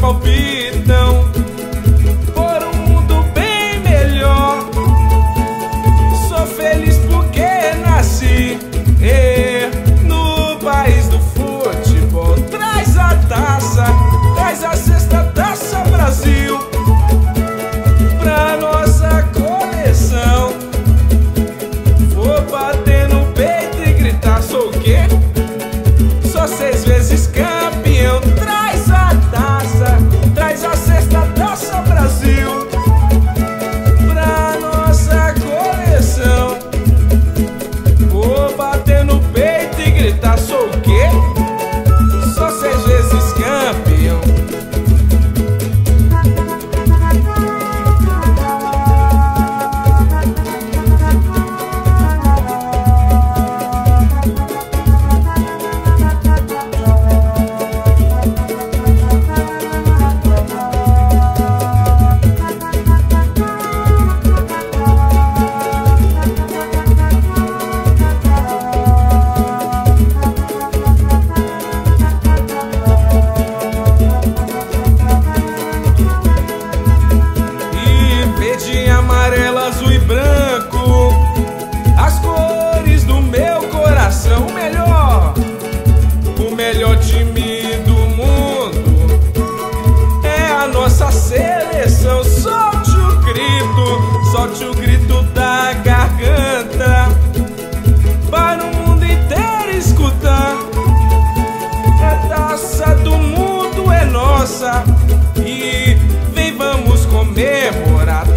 bater.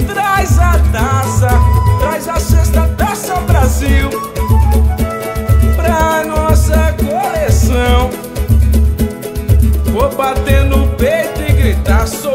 traz a taça, traz a sexta taça Brasil pra nossa coleção. Vou bater no peito e gritar sou